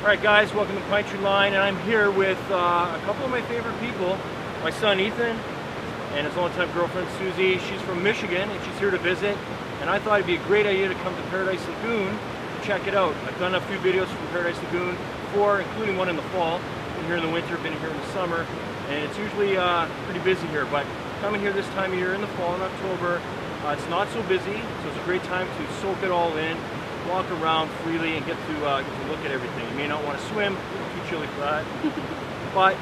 Alright guys, welcome to Pinetree Line and I'm here with uh, a couple of my favorite people. My son Ethan and his longtime girlfriend Susie. She's from Michigan and she's here to visit and I thought it'd be a great idea to come to Paradise Lagoon to check it out. I've done a few videos from Paradise Lagoon before, including one in the fall. Been here in the winter, been here in the summer and it's usually uh, pretty busy here but coming here this time of year in the fall in October uh, it's not so busy, so it's a great time to soak it all in, walk around freely, and get to uh, get to look at everything. You may not want to swim; it's too chilly for that. but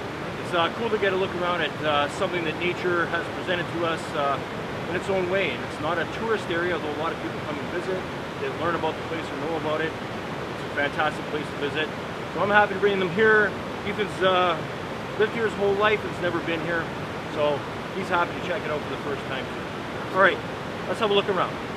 it's uh, cool to get a look around at uh, something that nature has presented to us uh, in its own way. And it's not a tourist area, although a lot of people come and visit. They learn about the place or know about it. It's a fantastic place to visit. So I'm happy to bring them here. Ethan's uh, lived here his whole life and has never been here, so he's happy to check it out for the first time. All right. Let's have a look around.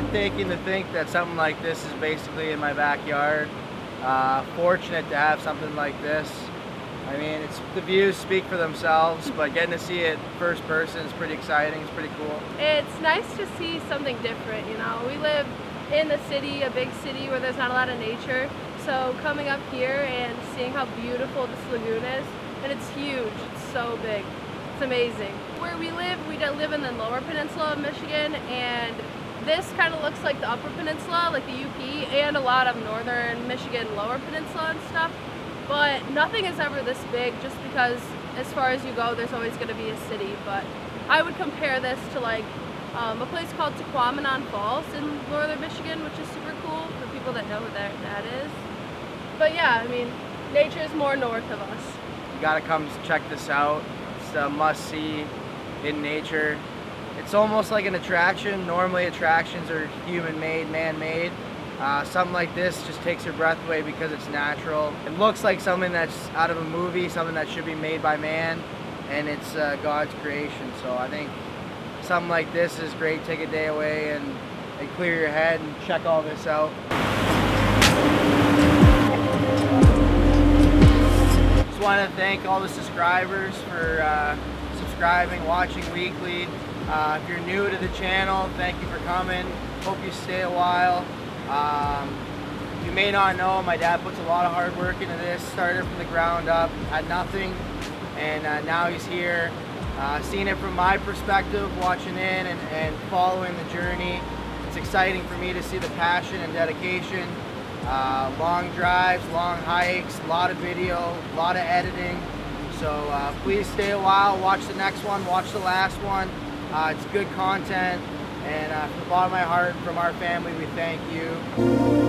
Breathtaking to think that something like this is basically in my backyard. Uh, fortunate to have something like this. I mean, it's the views speak for themselves, but getting to see it first person is pretty exciting. It's pretty cool. It's nice to see something different, you know. We live in the city, a big city where there's not a lot of nature. So coming up here and seeing how beautiful this lagoon is, and it's huge, it's so big. It's amazing. Where we live, we live in the lower peninsula of Michigan, and this kind of looks like the upper peninsula, like the UP, and a lot of northern Michigan lower peninsula and stuff. But nothing is ever this big just because as far as you go, there's always going to be a city. But I would compare this to like um, a place called Tahquamenon Falls in northern Michigan, which is super cool for people that know what that, that is. But yeah, I mean, nature is more north of us. You gotta come check this out. It's a must-see in nature. It's almost like an attraction. Normally attractions are human-made, man-made. Uh, something like this just takes your breath away because it's natural. It looks like something that's out of a movie, something that should be made by man, and it's uh, God's creation. So I think something like this is great. Take a day away and, and clear your head and check all this out. Just want to thank all the subscribers for uh, subscribing, watching weekly. Uh, if you're new to the channel, thank you for coming. Hope you stay a while. Um, you may not know, my dad puts a lot of hard work into this. Started from the ground up, had nothing, and uh, now he's here. Uh, seeing it from my perspective, watching in and, and, following the journey. It's exciting for me to see the passion and dedication. Uh, long drives, long hikes, a lot of video, a lot of editing. So uh, please stay a while, watch the next one, watch the last one. Uh, it's good content, and uh, from the bottom of my heart, from our family, we thank you.